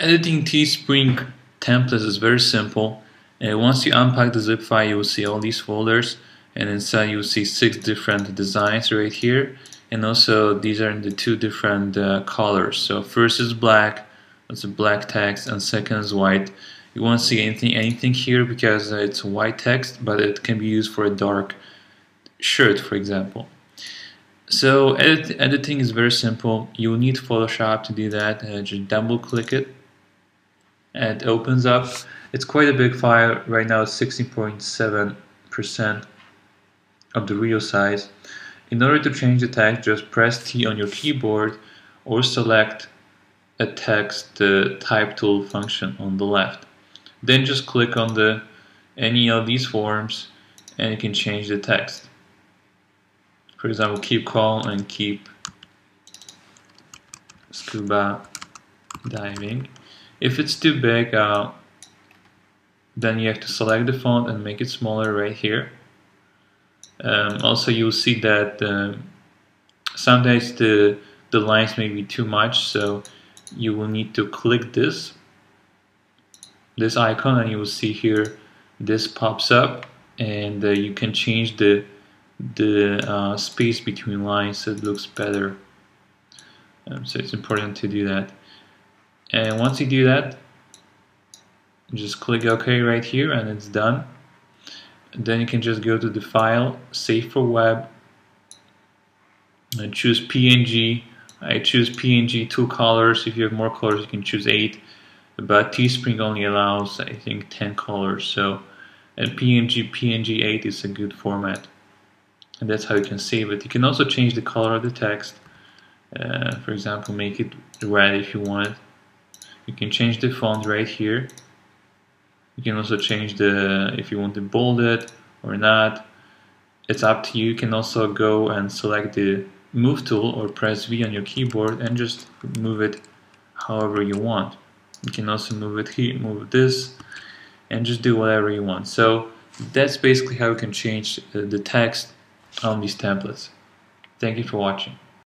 Editing Teespring templates is very simple. Uh, once you unpack the zip file, you will see all these folders, and inside you will see six different designs right here. And also, these are in the two different uh, colors. So first is black, it's a black text, and second is white. You won't see anything anything here because it's white text, but it can be used for a dark shirt, for example. So edit, editing is very simple. You will need Photoshop to do that. Uh, just double click it and it opens up. It's quite a big file. Right now it's 16.7% of the real size. In order to change the text, just press T on your keyboard or select a text uh, type tool function on the left. Then just click on the any of these forms and you can change the text. For example, keep calm and keep scuba diving. If it's too big, uh, then you have to select the font and make it smaller right here. Um, also, you'll see that um, sometimes the, the lines may be too much, so you will need to click this, this icon, and you will see here this pops up, and uh, you can change the the uh, space between lines so it looks better. Um, so it's important to do that and once you do that just click OK right here and it's done. Then you can just go to the file save for web. And choose PNG I choose PNG two colors. If you have more colors you can choose eight. But Teespring only allows I think 10 colors. So and PNG PNG 8 is a good format. And that's how you can save it. You can also change the color of the text. Uh, for example make it red if you want you can change the font right here. You can also change the if you want to bold it or not. It's up to you. You can also go and select the move tool or press V on your keyboard and just move it however you want. You can also move it here move this and just do whatever you want. So that's basically how you can change uh, the text on these templates. Thank you for watching